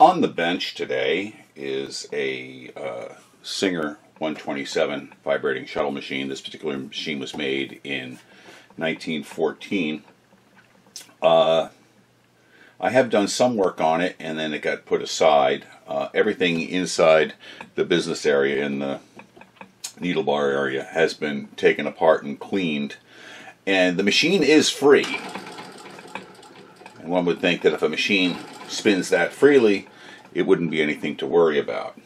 On the bench today is a uh, Singer 127 vibrating shuttle machine. This particular machine was made in 1914. Uh, I have done some work on it and then it got put aside. Uh, everything inside the business area in the needle bar area has been taken apart and cleaned. And the machine is free. And one would think that if a machine spins that freely, it wouldn't be anything to worry about.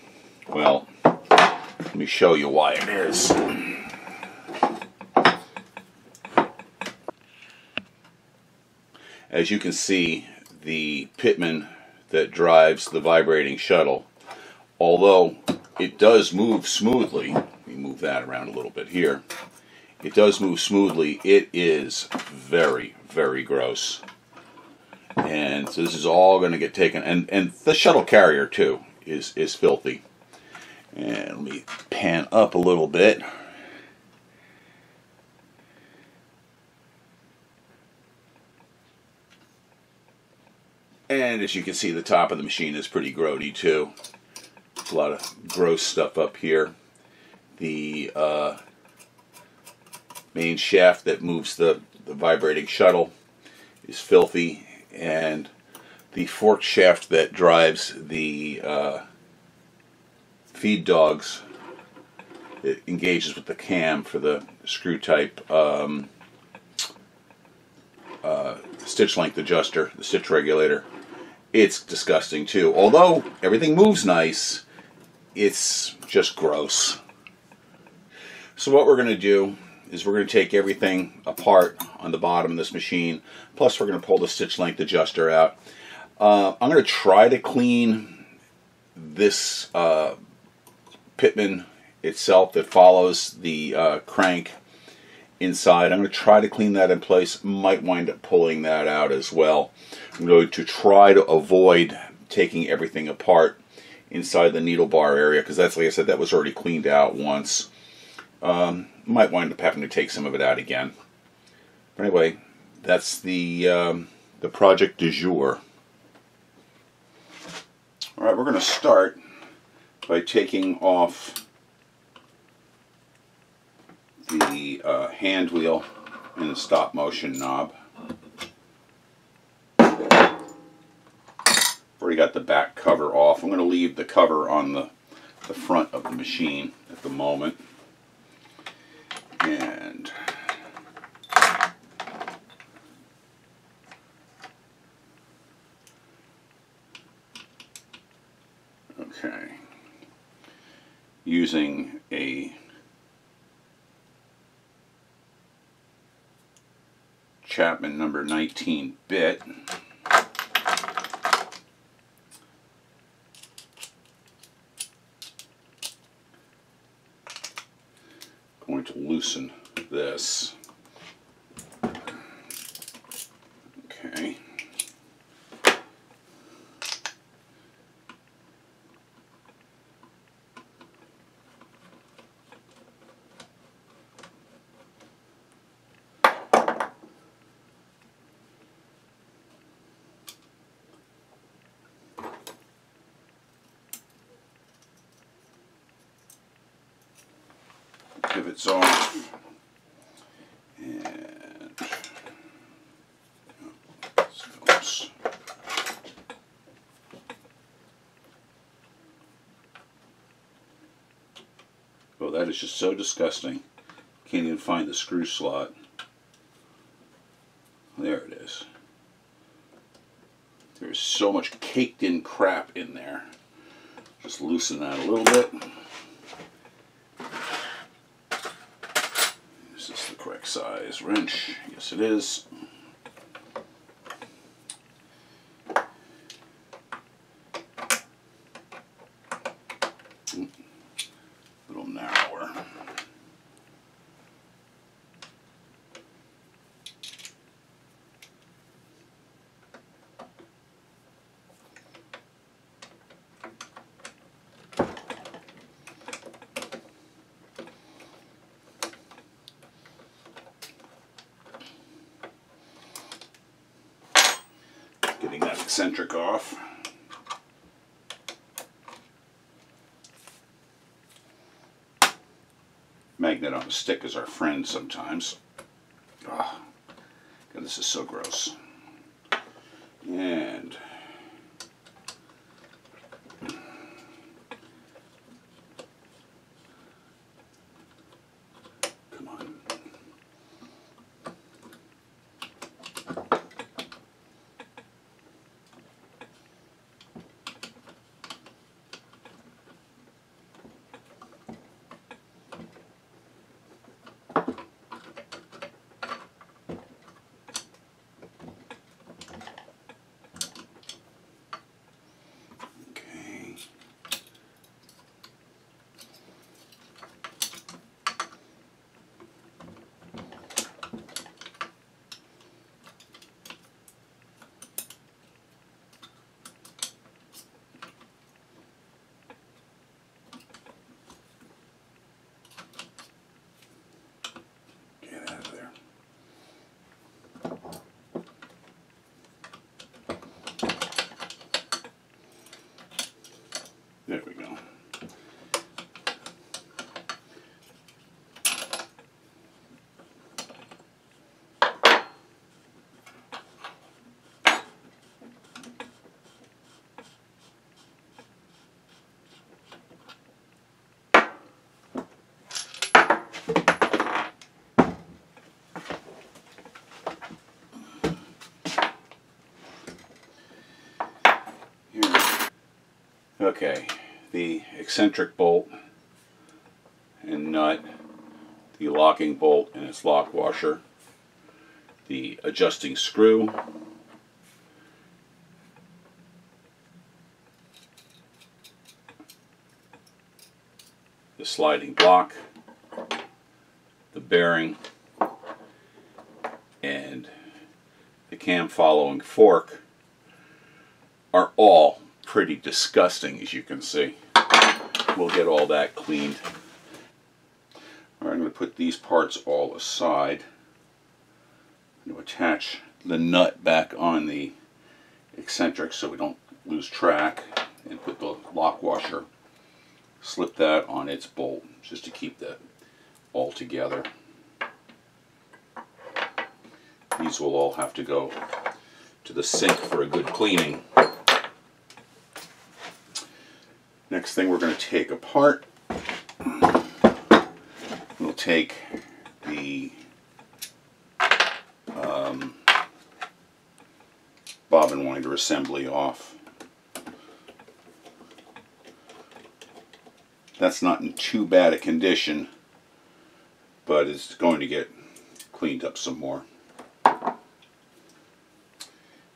Well, let me show you why it is. As you can see, the pitman that drives the vibrating shuttle, although it does move smoothly, let me move that around a little bit here, it does move smoothly, it is very, very gross. And so this is all going to get taken, and, and the shuttle carrier too is, is filthy. And let me pan up a little bit. And as you can see, the top of the machine is pretty grody too. A lot of gross stuff up here. The uh, main shaft that moves the, the vibrating shuttle is filthy, and the fork shaft that drives the uh, feed dogs it engages with the cam for the screw type um, uh, stitch length adjuster, the stitch regulator. It's disgusting too. Although everything moves nice, it's just gross. So what we're going to do is we're going to take everything apart on the bottom of this machine. Plus we're going to pull the stitch length adjuster out. Uh, I'm going to try to clean this uh, pitman itself that follows the uh, crank inside. I'm going to try to clean that in place. Might wind up pulling that out as well. I'm going to try to avoid taking everything apart inside the needle bar area because that's like I said that was already cleaned out once. Um, might wind up having to take some of it out again. But anyway, that's the um, the project du jour. All right, we're going to start by taking off the uh, hand wheel and the stop motion knob. Already got the back cover off. I'm going to leave the cover on the, the front of the machine at the moment. And okay, using a Chapman number 19 bit. Going this. Okay. pivots off. And Phillips. Oh, that is just so disgusting. Can't even find the screw slot. There it is. There's so much caked in crap in there. Just loosen that a little bit. Is this the correct size wrench? Yes, it is. A little narrower. Getting that eccentric off. Magnet on a stick is our friend sometimes. Oh, God, this is so gross. And Okay, the eccentric bolt and nut, the locking bolt and its lock washer, the adjusting screw, the sliding block, the bearing, and the cam following fork are all pretty disgusting as you can see. We'll get all that cleaned. All right, I'm going to put these parts all aside. I'm going to attach the nut back on the eccentric so we don't lose track and put the lock washer, slip that on its bolt just to keep that all together. These will all have to go to the sink for a good cleaning. Next thing we're going to take apart, we'll take the um, bobbin winder assembly off. That's not in too bad a condition, but it's going to get cleaned up some more. And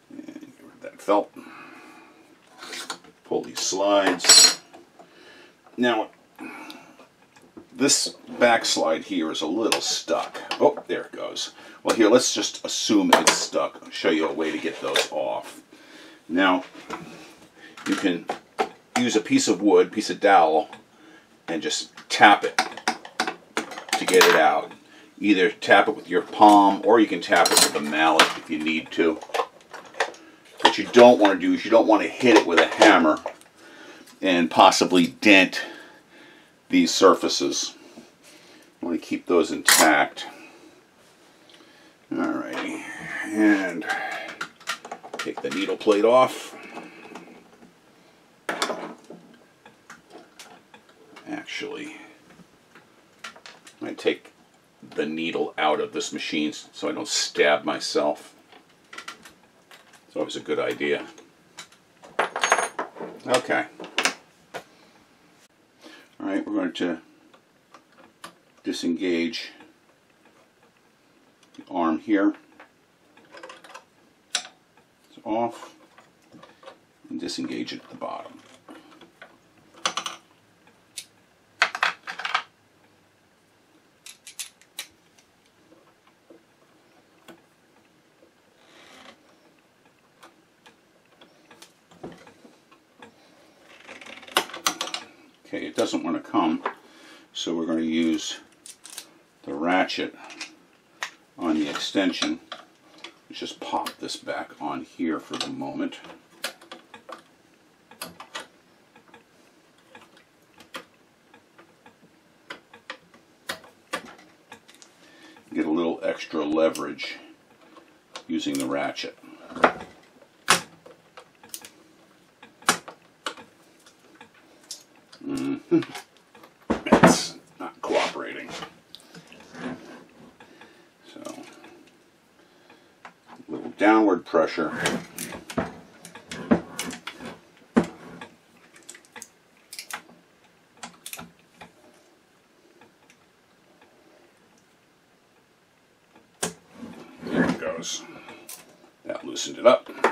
get rid of that felt. Pull these slides. Now, this backslide here is a little stuck. Oh, there it goes. Well, here, let's just assume it's stuck. I'll show you a way to get those off. Now, you can use a piece of wood, piece of dowel, and just tap it to get it out. Either tap it with your palm, or you can tap it with a mallet if you need to. What you don't want to do is you don't want to hit it with a hammer and possibly dent these surfaces. You want to keep those intact. Alrighty, and take the needle plate off. Actually, I might take the needle out of this machine so I don't stab myself. It's always a good idea. Okay. All right, we're going to disengage the arm here. It's off. And disengage it at the bottom. Okay, it doesn't want to come, so we're going to use the ratchet on the extension. Let's just pop this back on here for the moment. Get a little extra leverage using the ratchet. Mm -hmm. It's not cooperating. So, a little pressure. There it goes. That loosened it up.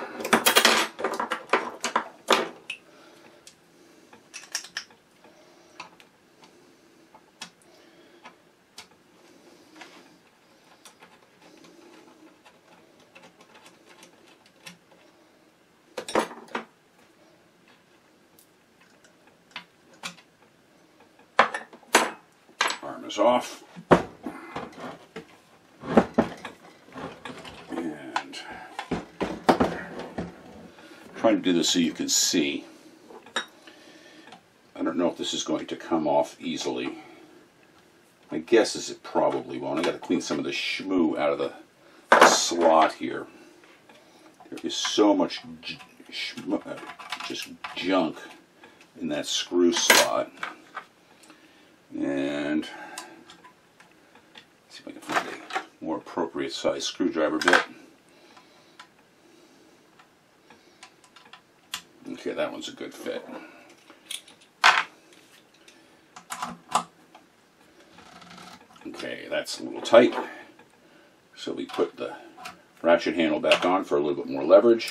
Arm is off. And trying to do this so you can see. I don't know if this is going to come off easily. My guess is it probably won't. I got to clean some of the shmoo out of the slot here. There is so much uh, just junk in that screw slot. And see if I can find a more appropriate size screwdriver bit. Okay, that one's a good fit. Okay, that's a little tight. So we put the ratchet handle back on for a little bit more leverage.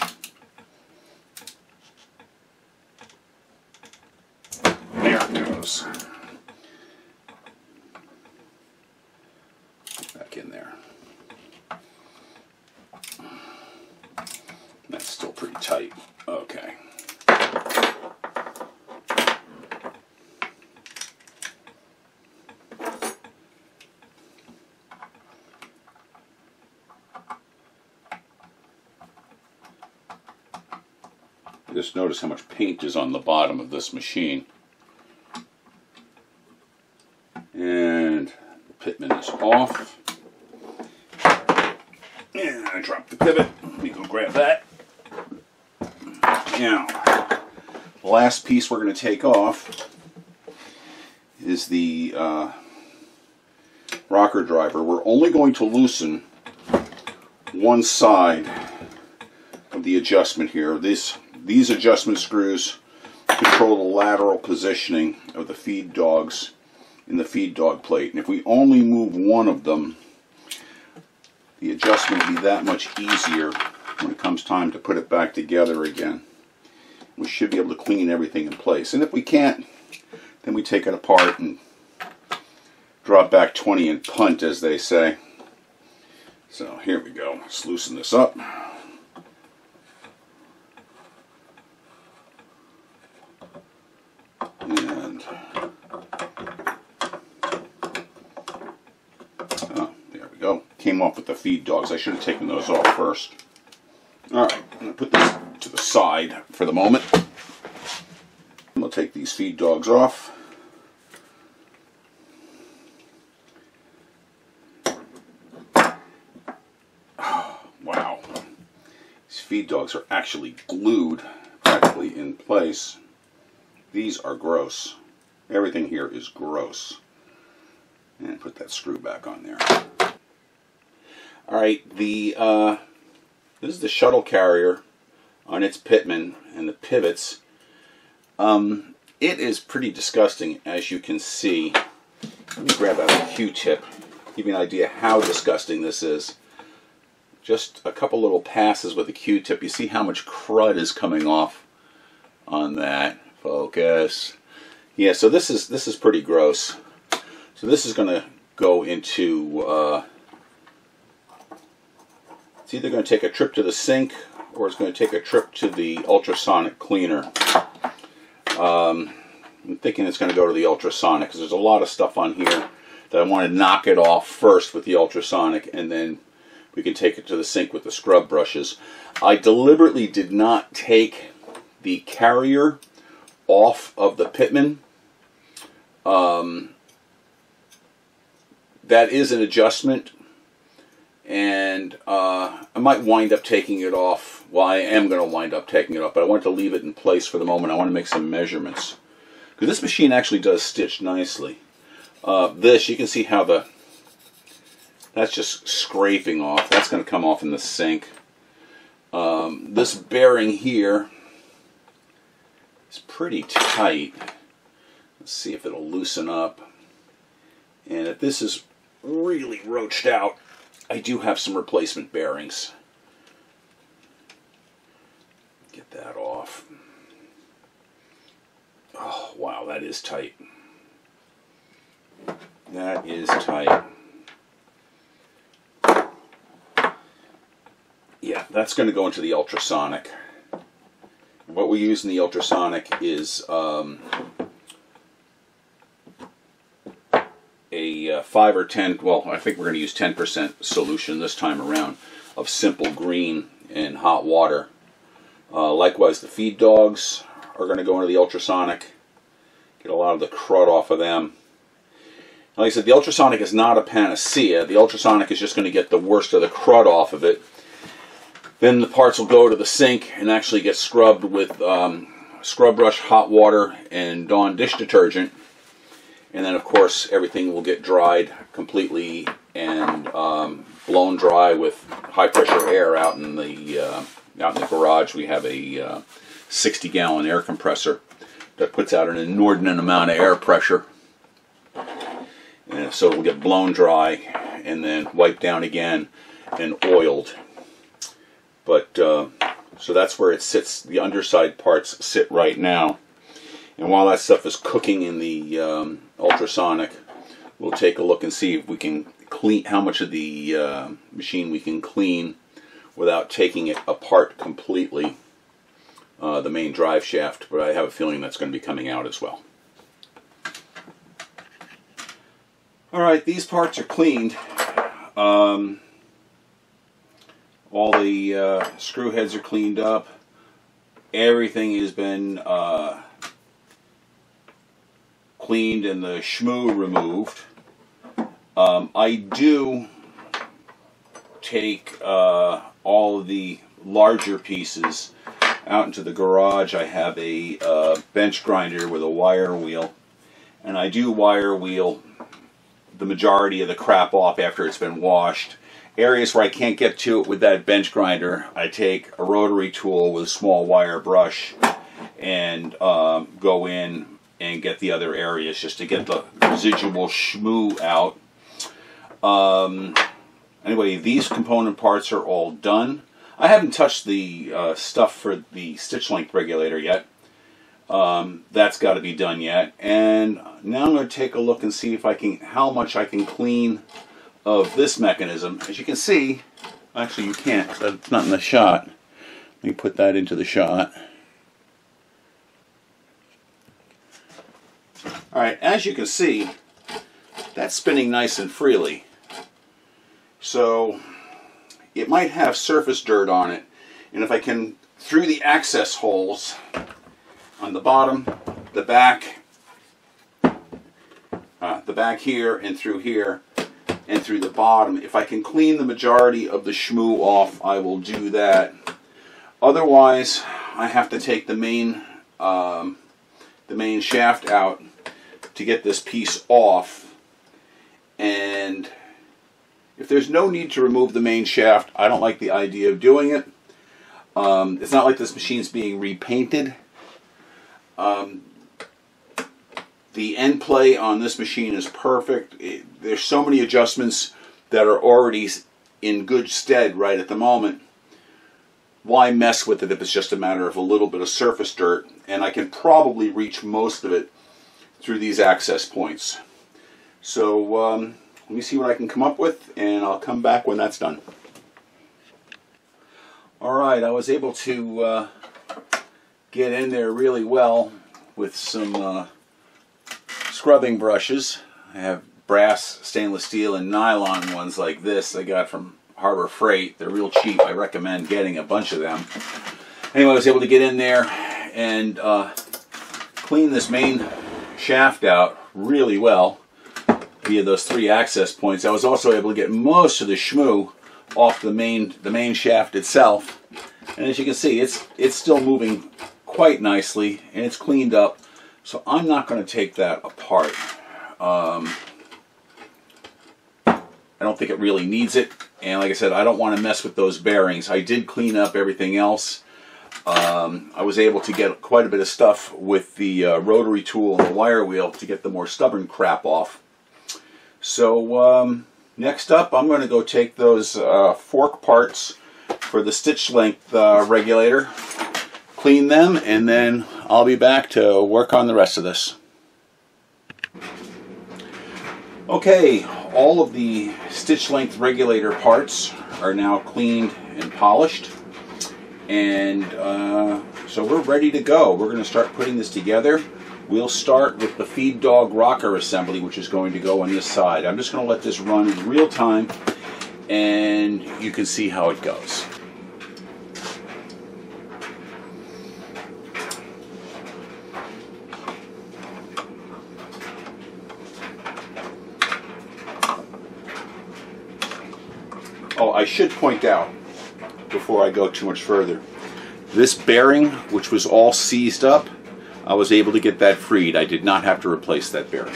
There it goes. Back in there. That's still pretty tight. Okay. Notice how much paint is on the bottom of this machine. And the pitman is off. And I dropped the pivot. Let me go grab that. Now, the last piece we're going to take off is the uh, rocker driver. We're only going to loosen one side of the adjustment here. This these adjustment screws control the lateral positioning of the feed dogs in the feed dog plate. And if we only move one of them, the adjustment will be that much easier when it comes time to put it back together again. We should be able to clean everything in place. And if we can't, then we take it apart and drop back 20 and punt, as they say. So here we go. Let's loosen this up. And oh, there we go. Came off with the feed dogs. I should have taken those off first. All right, I'm going to put this to the side for the moment. We'll take these feed dogs off. wow. These feed dogs are actually glued practically in place. These are gross. Everything here is gross. And put that screw back on there. All right, the uh, this is the shuttle carrier on its pitman and the pivots. Um, it is pretty disgusting, as you can see. Let me grab out a Q-tip, give you an idea how disgusting this is. Just a couple little passes with a Q-tip. You see how much crud is coming off on that. Focus. Yeah, so this is this is pretty gross. So this is going to go into. Uh, it's either going to take a trip to the sink or it's going to take a trip to the ultrasonic cleaner. Um, I'm thinking it's going to go to the ultrasonic because there's a lot of stuff on here that I want to knock it off first with the ultrasonic and then we can take it to the sink with the scrub brushes. I deliberately did not take the carrier off of the pitman. Um, that is an adjustment and uh, I might wind up taking it off. Well, I am going to wind up taking it off, but I want to leave it in place for the moment. I want to make some measurements. Because this machine actually does stitch nicely. Uh, this, you can see how the, that's just scraping off. That's going to come off in the sink. Um, this bearing here is pretty tight. Let's see if it'll loosen up. And if this is really roached out, I do have some replacement bearings. Get that off. Oh, wow, that is tight. That is tight. Yeah, that's going to go into the ultrasonic. What we use in the ultrasonic is um, 5 or 10, well, I think we're going to use 10% solution this time around of simple green in hot water. Uh, likewise, the feed dogs are going to go into the ultrasonic. Get a lot of the crud off of them. Like I said, the ultrasonic is not a panacea. The ultrasonic is just going to get the worst of the crud off of it. Then the parts will go to the sink and actually get scrubbed with um, scrub brush, hot water, and Dawn dish detergent and then of course everything will get dried completely and um, blown dry with high pressure air out in the uh, out in the garage. We have a uh, 60 gallon air compressor that puts out an inordinate amount of air pressure, and so it will get blown dry and then wiped down again and oiled. But uh, so that's where it sits. The underside parts sit right now. And while that stuff is cooking in the um, ultrasonic, we'll take a look and see if we can clean how much of the uh, machine we can clean without taking it apart completely, uh, the main drive shaft, but I have a feeling that's going to be coming out as well. Alright, these parts are cleaned. Um, all the uh, screw heads are cleaned up. Everything has been uh, cleaned and the shmoo removed. Um, I do take uh, all the larger pieces out into the garage. I have a uh, bench grinder with a wire wheel, and I do wire wheel the majority of the crap off after it's been washed. Areas where I can't get to it with that bench grinder, I take a rotary tool with a small wire brush and um, go in and get the other areas just to get the residual shmoo out. Um, anyway, these component parts are all done. I haven't touched the uh, stuff for the stitch length regulator yet. Um, that's got to be done yet. And now I'm going to take a look and see if I can, how much I can clean of this mechanism. As you can see, actually you can't, it's not in the shot. Let me put that into the shot. Alright, as you can see, that's spinning nice and freely. So it might have surface dirt on it. And if I can, through the access holes on the bottom, the back, uh, the back here and through here, and through the bottom, if I can clean the majority of the shmoo off, I will do that. Otherwise, I have to take the main, um, the main shaft out to get this piece off. And if there's no need to remove the main shaft, I don't like the idea of doing it. Um, it's not like this machine's being repainted. Um, the end play on this machine is perfect. It, there's so many adjustments that are already in good stead right at the moment. Why mess with it if it's just a matter of a little bit of surface dirt? And I can probably reach most of it through these access points. So um, let me see what I can come up with and I'll come back when that's done. Alright, I was able to uh, get in there really well with some uh, scrubbing brushes. I have brass, stainless steel, and nylon ones like this I got from Harbor Freight. They're real cheap. I recommend getting a bunch of them. Anyway, I was able to get in there and uh, clean this main shaft out really well via those three access points. I was also able to get most of the shmoo off the main the main shaft itself. And as you can see, it's it's still moving quite nicely and it's cleaned up. So I'm not going to take that apart. Um, I don't think it really needs it. And like I said, I don't want to mess with those bearings. I did clean up everything else. Um, I was able to get quite a bit of stuff with the uh, rotary tool and the wire wheel to get the more stubborn crap off. So um, next up, I'm going to go take those uh, fork parts for the stitch length uh, regulator, clean them, and then I'll be back to work on the rest of this. Okay, all of the stitch length regulator parts are now cleaned and polished. And uh, so we're ready to go. We're going to start putting this together. We'll start with the feed dog rocker assembly, which is going to go on this side. I'm just going to let this run in real time and you can see how it goes. Oh, I should point out before I go too much further. This bearing, which was all seized up, I was able to get that freed. I did not have to replace that bearing.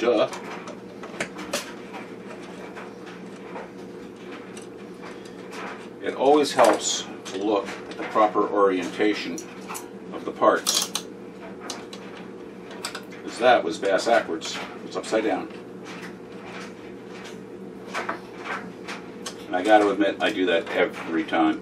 Duh. It always helps to look at the proper orientation of the parts. Because that was bass backwards. It's upside down. And I gotta admit, I do that every time.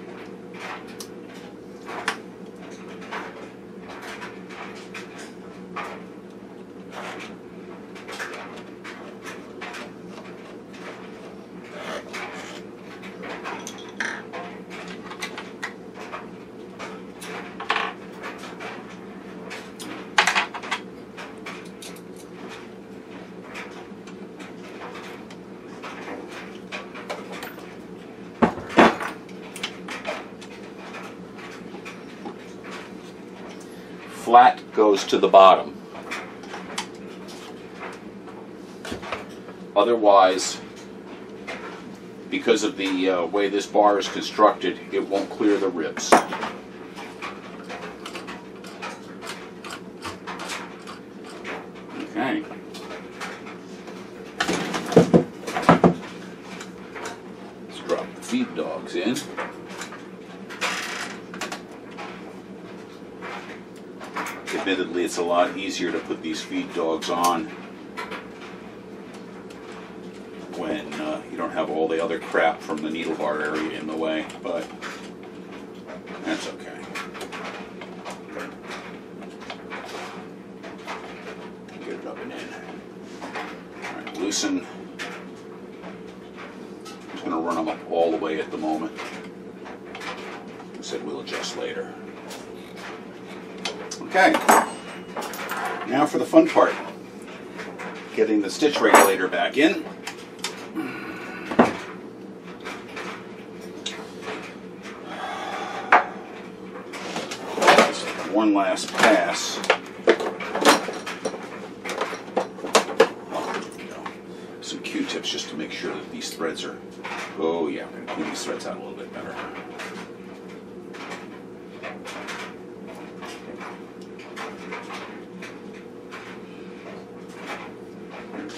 Flat goes to the bottom. Otherwise, because of the uh, way this bar is constructed, it won't clear the ribs. Okay. Let's drop the feed dog. dogs in. Admittedly, it's a lot easier to put these feed dogs on when uh, you don't have all the other crap from the needle bar area in the way, but that's okay. Get it up and in. Loosen. I'm just going to run them up all the way at the moment. I said we'll adjust later. Okay. Now for the fun part. Getting the stitch regulator back in. One last pass. Some Q-tips just to make sure that these threads are. Oh yeah, I'm gonna clean these threads out a little bit better.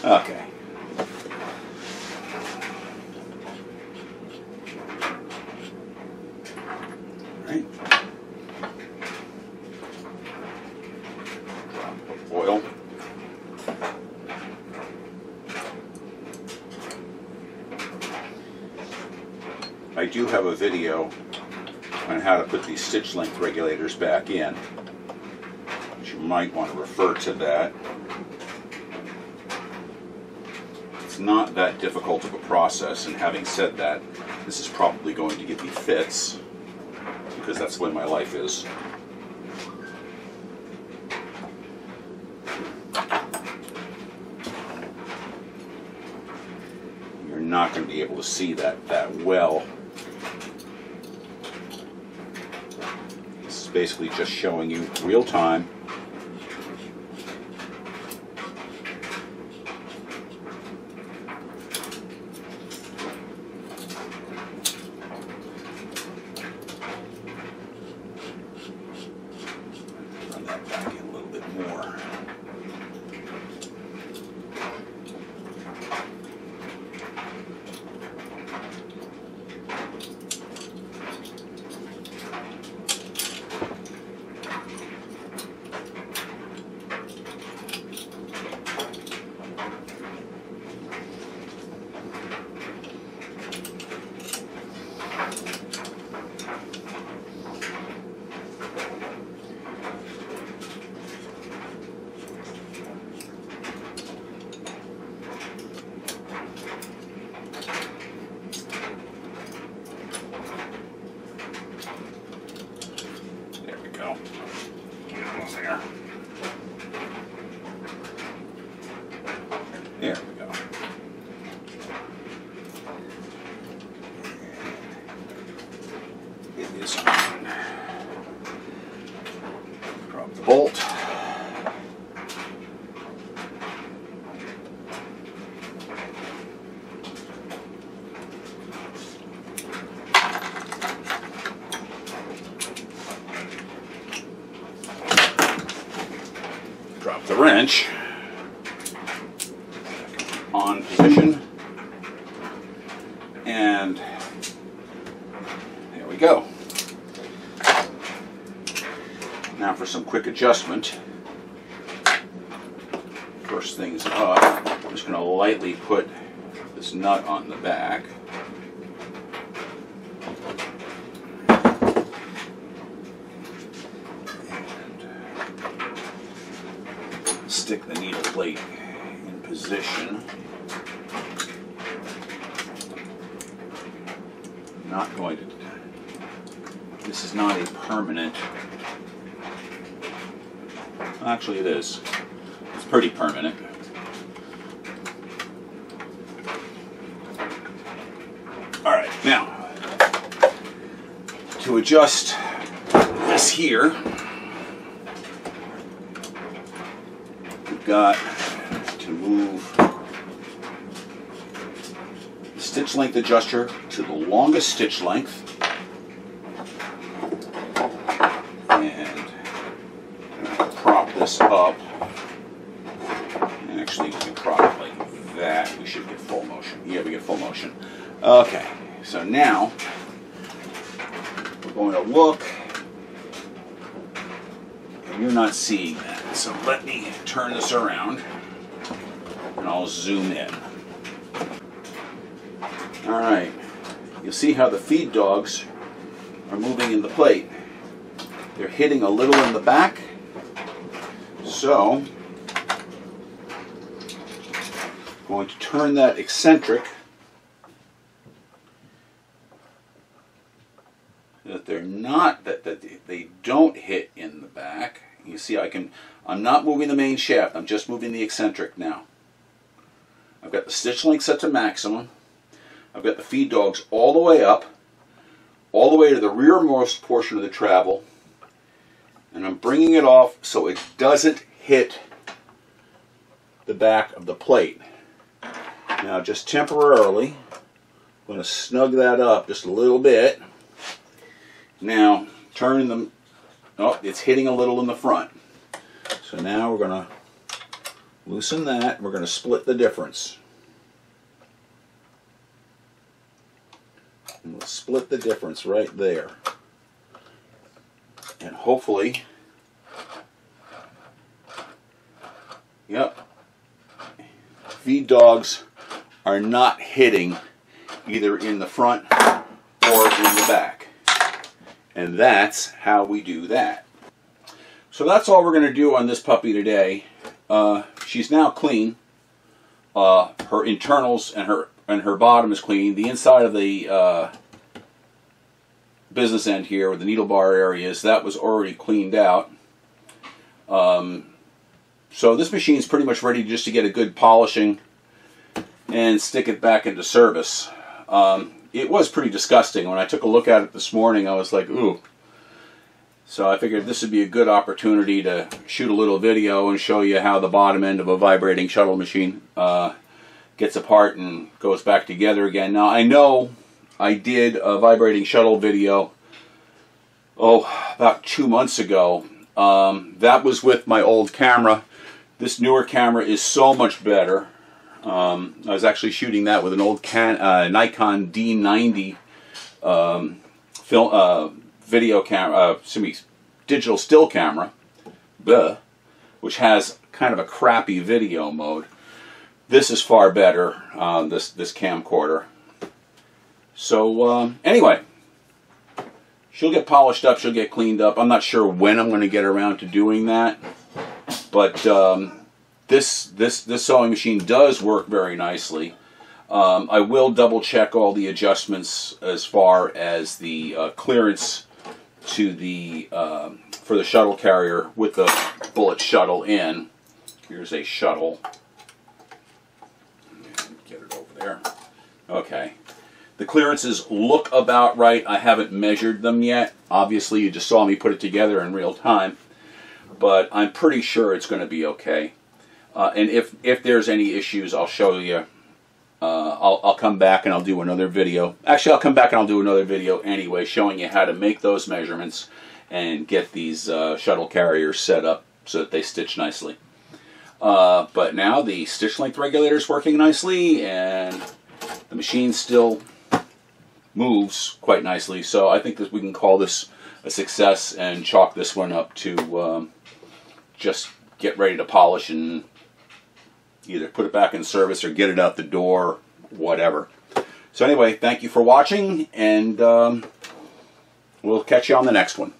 Okay. Right. Drop of oil. I do have a video on how to put these stitch length regulators back in. But you might want to refer to that. It's not that difficult of a process, and having said that, this is probably going to give me fits because that's the way my life is. You're not going to be able to see that that well. This is basically just showing you real time Adjustment. First things up, I'm just going to lightly put this nut on the back. Stick the needle plate in position. Not going to. This is not a permanent. Actually, it is. It's pretty permanent. All right, now to adjust this here, we've got to move the stitch length adjuster to the longest stitch length. And prop this up. And actually, we can prop it like that. We should get full motion. Yeah, we get full motion. Okay, so now we're going to look and you're not seeing that. So let me turn this around and I'll zoom in. All right, you'll see how the feed dogs are moving in the plate. They're hitting a little in the back. So, I'm going to turn that eccentric that they're not that, that they don't hit in the back. You see I can I'm not moving the main shaft, I'm just moving the eccentric now. I've got the stitch length set to maximum. I've got the feed dogs all the way up, all the way to the rearmost portion of the travel, and I'm bringing it off so it doesn't hit the back of the plate. Now just temporarily, I'm going to snug that up just a little bit. Now, turning them, oh, it's hitting a little in the front. So now we're going to loosen that. We're going to split the difference. And we'll split the difference right there. And hopefully, yep, feed dogs are not hitting either in the front or in the back. And that's how we do that. So that's all we're going to do on this puppy today. Uh, she's now clean. Uh, her internals and her and her bottom is clean. The inside of the uh, business end here, where the needle bar area is, that was already cleaned out. Um, so this machine is pretty much ready just to get a good polishing and stick it back into service. Um, it was pretty disgusting. When I took a look at it this morning, I was like, ooh. So I figured this would be a good opportunity to shoot a little video and show you how the bottom end of a vibrating shuttle machine uh, gets apart and goes back together again. Now I know I did a vibrating shuttle video, oh, about two months ago. Um, that was with my old camera. This newer camera is so much better. Um, I was actually shooting that with an old can, uh, Nikon D90 um, film, uh, video camera, uh, excuse me, digital still camera, bleh, which has kind of a crappy video mode. This is far better, uh, this, this camcorder. So um, anyway, she'll get polished up, she'll get cleaned up. I'm not sure when I'm going to get around to doing that, but um, this this this sewing machine does work very nicely. Um, I will double check all the adjustments as far as the uh, clearance to the uh, for the shuttle carrier with the bullet shuttle in. Here's a shuttle. Get it over there. Okay. The clearances look about right. I haven't measured them yet. Obviously, you just saw me put it together in real time. But I'm pretty sure it's going to be okay. Uh, and if, if there's any issues, I'll show you. Uh, I'll, I'll come back and I'll do another video. Actually, I'll come back and I'll do another video anyway, showing you how to make those measurements and get these uh, shuttle carriers set up so that they stitch nicely. Uh, but now the stitch length regulator is working nicely and the machine still moves quite nicely. So I think that we can call this a success and chalk this one up to um, just get ready to polish and either put it back in service or get it out the door, whatever. So anyway, thank you for watching, and um, we'll catch you on the next one.